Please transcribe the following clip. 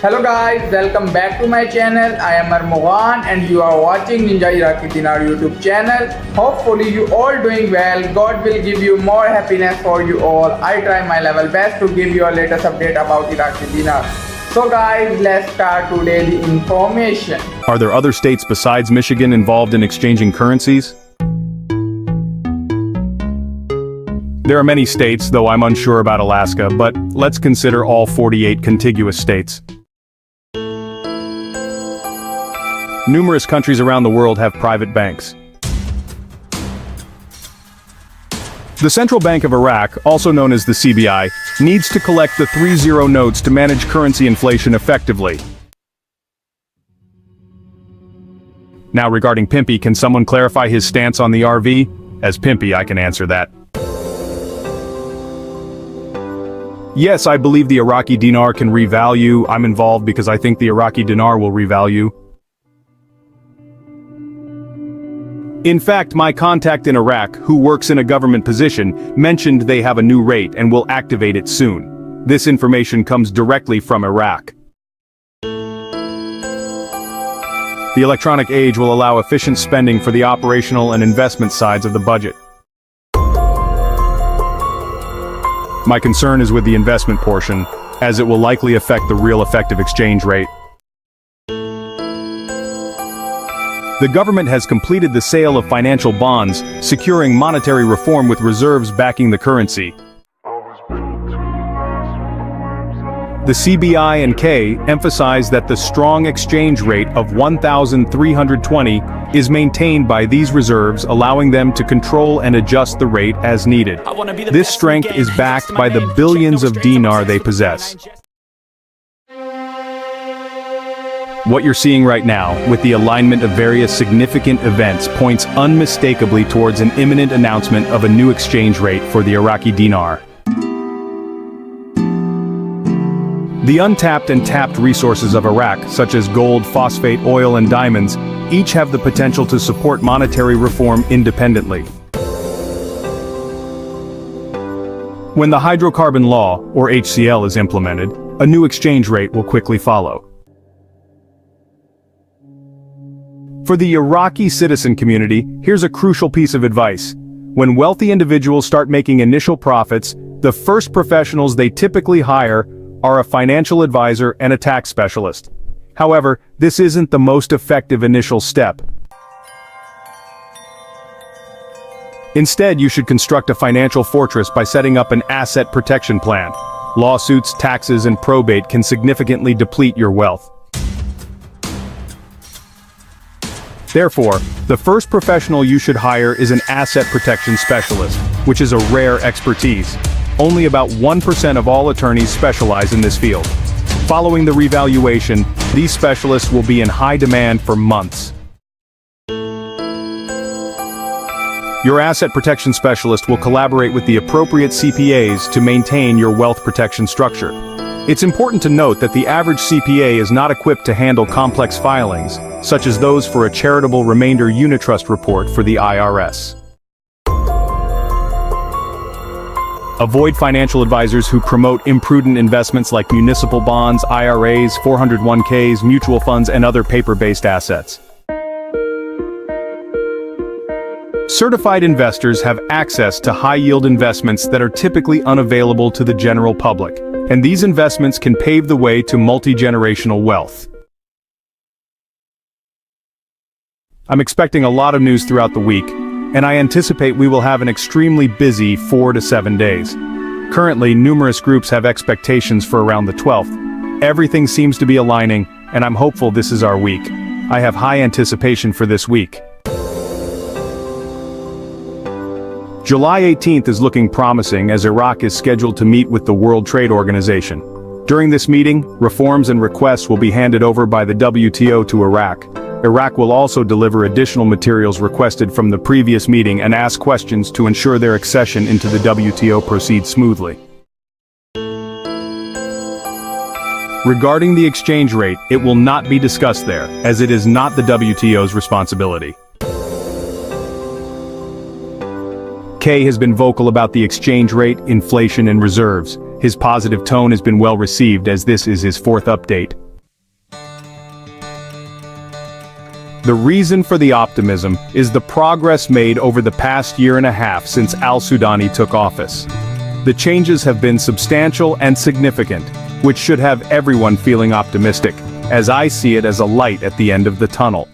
Hello guys, welcome back to my channel. I am Armogan and you are watching Ninja Iraqi Dinar YouTube channel. Hopefully you all doing well. God will give you more happiness for you all. I try my level best to give you a latest update about Iraqi. So guys, let's start today the information. Are there other states besides Michigan involved in exchanging currencies? There are many states, though I'm unsure about Alaska, but let's consider all 48 contiguous states. Numerous countries around the world have private banks. The Central Bank of Iraq, also known as the CBI, needs to collect the 3-0 notes to manage currency inflation effectively. Now regarding Pimpy, can someone clarify his stance on the RV? As Pimpy, I can answer that. Yes, I believe the Iraqi dinar can revalue. I'm involved because I think the Iraqi dinar will revalue. In fact, my contact in Iraq, who works in a government position, mentioned they have a new rate and will activate it soon. This information comes directly from Iraq. The electronic age will allow efficient spending for the operational and investment sides of the budget. My concern is with the investment portion, as it will likely affect the real effective exchange rate. The government has completed the sale of financial bonds, securing monetary reform with reserves backing the currency. The CBI and K emphasize that the strong exchange rate of 1,320 is maintained by these reserves allowing them to control and adjust the rate as needed. This strength is backed by the billions of dinar they possess. What you're seeing right now, with the alignment of various significant events points unmistakably towards an imminent announcement of a new exchange rate for the Iraqi dinar. The untapped and tapped resources of Iraq, such as gold, phosphate, oil and diamonds, each have the potential to support monetary reform independently. When the Hydrocarbon Law, or HCL is implemented, a new exchange rate will quickly follow. For the Iraqi citizen community, here's a crucial piece of advice. When wealthy individuals start making initial profits, the first professionals they typically hire are a financial advisor and a tax specialist. However, this isn't the most effective initial step. Instead, you should construct a financial fortress by setting up an asset protection plan. Lawsuits, taxes, and probate can significantly deplete your wealth. Therefore, the first professional you should hire is an asset protection specialist, which is a rare expertise. Only about 1% of all attorneys specialize in this field. Following the revaluation, these specialists will be in high demand for months. Your asset protection specialist will collaborate with the appropriate CPAs to maintain your wealth protection structure. It's important to note that the average CPA is not equipped to handle complex filings, such as those for a charitable remainder unitrust report for the IRS. Avoid financial advisors who promote imprudent investments like municipal bonds, IRAs, 401ks, mutual funds, and other paper-based assets. Certified investors have access to high-yield investments that are typically unavailable to the general public, and these investments can pave the way to multi-generational wealth. I'm expecting a lot of news throughout the week, and I anticipate we will have an extremely busy 4 to 7 days. Currently, numerous groups have expectations for around the 12th. Everything seems to be aligning, and I'm hopeful this is our week. I have high anticipation for this week. July 18th is looking promising as Iraq is scheduled to meet with the World Trade Organization. During this meeting, reforms and requests will be handed over by the WTO to Iraq. Iraq will also deliver additional materials requested from the previous meeting and ask questions to ensure their accession into the WTO proceeds smoothly. Regarding the exchange rate, it will not be discussed there, as it is not the WTO's responsibility. Kay has been vocal about the exchange rate, inflation and reserves. His positive tone has been well received as this is his fourth update. The reason for the optimism is the progress made over the past year and a half since al-Sudani took office. The changes have been substantial and significant, which should have everyone feeling optimistic, as I see it as a light at the end of the tunnel.